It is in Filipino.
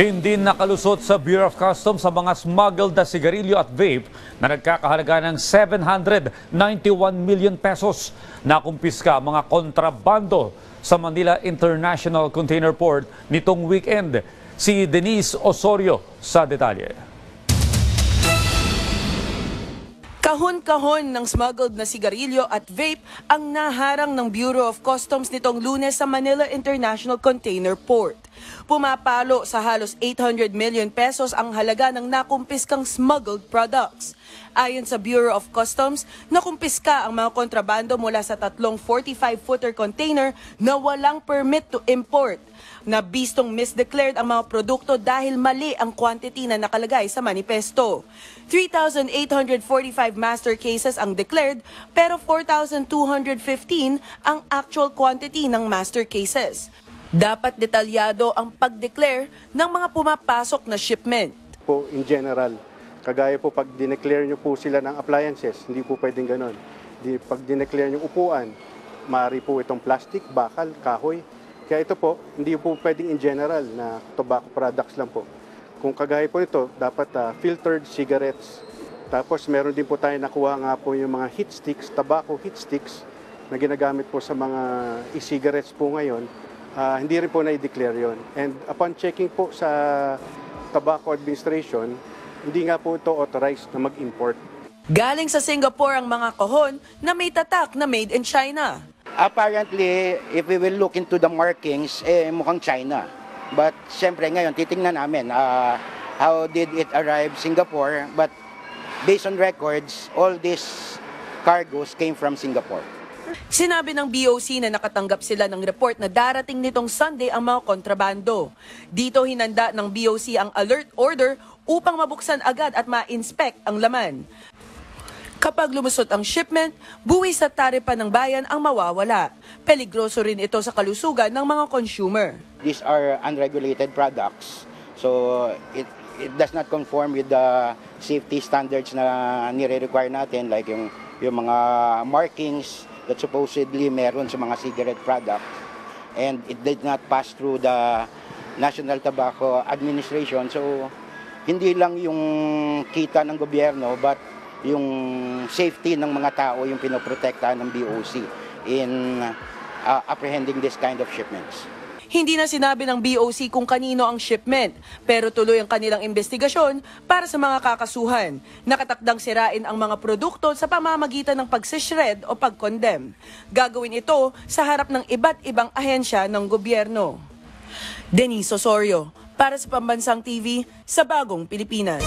Hindi nakalusot sa Bureau of Customs sa mga smuggled na sigarilyo at vape na nagkakahalaga ng 791 million pesos. Nakumpiska mga kontrabando sa Manila International Container Port nitong weekend. Si Denise Osorio sa detalye. Kahon-kahon ng smuggled na sigarilyo at vape ang naharang ng Bureau of Customs nitong lunes sa Manila International Container Port. Pumapalo sa halos 800 million pesos ang halaga ng nakumpiskang smuggled products. Ayon sa Bureau of Customs, nakumpiska ang mga kontrabando mula sa tatlong 45-footer container na walang permit to import. Nabistong misdeclared ang mga produkto dahil mali ang quantity na nakalagay sa manifesto. 3,845 master cases ang declared pero 4,215 ang actual quantity ng master cases. Dapat detalyado ang pag-declare ng mga pumapasok na shipment. po in general. Kagaya po pag dineclare nyo po sila ng appliances, hindi po pwedeng ganon. Di, pag dineclare nyo upuan, maaari po itong plastic, bakal, kahoy. Kaya ito po, hindi po pwedeng in general na tobacco products lang po. Kung kagaya po ito, dapat ah, filtered cigarettes. Tapos meron din po tayo nakuha nga po yung mga heat sticks, tobacco heat sticks na ginagamit po sa mga e-cigarettes po ngayon. Ah, hindi rin po na-declare yon. And upon checking po sa Tobacco Administration, hindi nga po ito authorized na mag-import. Galing sa Singapore ang mga kahon na may tatak na made in China. Apparently, if we will look into the markings, eh, mukhang China. But siyempre ngayon, titingnan namin ah, how did it arrive Singapore. But based on records, all these cargoes came from Singapore. Sinabi ng BOC na nakatanggap sila ng report na darating nitong Sunday ang mga kontrabando. Dito hinanda ng BOC ang alert order upang mabuksan agad at ma-inspect ang laman. Kapag lumusot ang shipment, buwis sa taripa ng bayan ang mawawala. Peligroso rin ito sa kalusugan ng mga consumer. These are unregulated products. So it, it does not conform with the safety standards na nire-require natin like yung, yung mga markings that supposedly meron sa mga cigarette product. And it did not pass through the National Tobacco Administration. So hindi lang yung kita ng gobyerno but yung safety ng mga tao yung pinoprotektahan ng BOC in uh, apprehending this kind of shipments. Hindi na sinabi ng BOC kung kanino ang shipment, pero tuloy ang kanilang investigasyon para sa mga kakasuhan. Nakatakdang sirain ang mga produkto sa pamamagitan ng pagsishred o pag-condemn. Gagawin ito sa harap ng iba't ibang ahensya ng gobyerno. Denise Osorio, para sa Pambansang TV, sa Bagong Pilipinas.